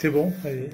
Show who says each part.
Speaker 1: T'es bon Allez.